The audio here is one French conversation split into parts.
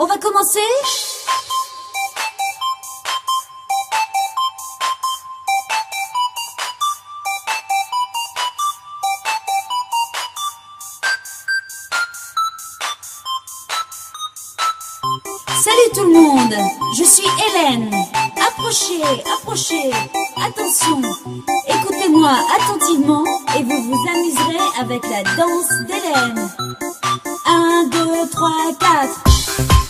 On va commencer Salut tout le monde, je suis Hélène. Approchez, approchez, attention, écoutez-moi attentivement et vous vous amuserez avec la danse d'Hélène. 1, 2, 3, 4.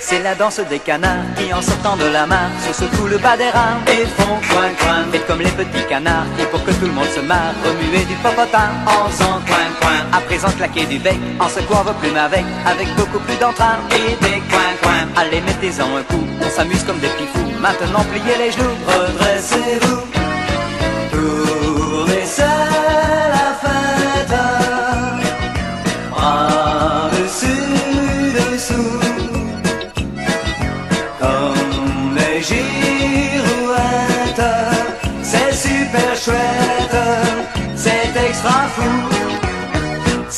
C'est la danse des canards qui en sortant de la mare se secouent le bas des reins et font coin coin. Faites comme les petits canards et pour que tout le monde se marre, remuer du popotin en faisant coin coin. À présent claquer du bec en secouant vos plumes avec, avec beaucoup plus d'entrain et des coin coin. Allez mettez-en un coup, on s'amuse comme des petits fous. Maintenant pliez les genoux, redressez-vous.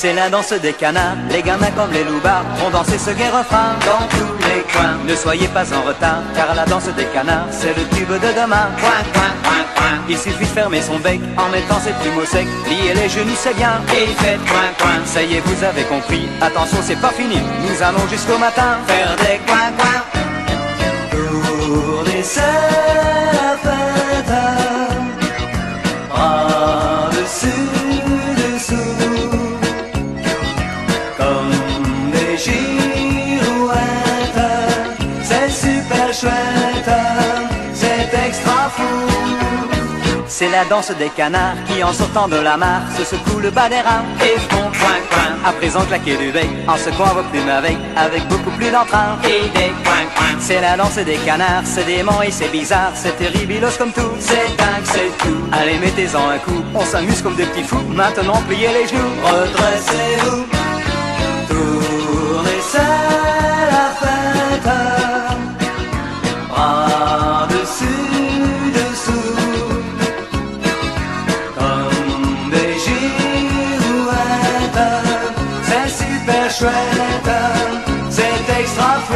C'est la danse des canards, les gamins comme les loupards vont danser ce gai refrain dans tous les coins. Ne soyez pas en retard, car la danse des canards, c'est le tube de demain. Il suffit de fermer son bec en mettant ses plumes au sec, lier les genoux c'est bien, et faites coin, coin. Ça y est, vous avez compris, attention c'est pas fini, nous allons jusqu'au matin faire des coin, coin. C'est extra fou. C'est la danse des canards qui en sortant de la mare se secouent le bas des reins et font coin coin. À présent claquer du bec en secouant vos plumes avec, avec beaucoup plus d'entrain et des coin coin. C'est la danse des canards, c'est dément et c'est bizarre, c'est terribilos comme tout, c'est dingue, c'est tout. Allez mettez-en un coup, on s'amuse comme des petits fous. Maintenant pliez les genoux, redressez-vous. Tournez C'est extra fou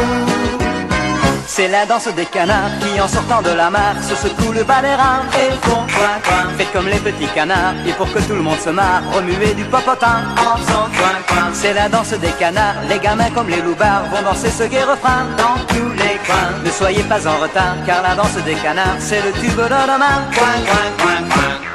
c'est la danse des canards qui en sortant de la mare se secouent le bas et font coin coin. Faites comme les petits canards et pour que tout le monde se marre, remuez du popotin en coin coin. C'est la danse des canards, les gamins comme les loupards vont danser ce gai refrain dans tous les coins. Ne soyez pas en retard car la danse des canards c'est le tube de demain. Coin coin coin coin.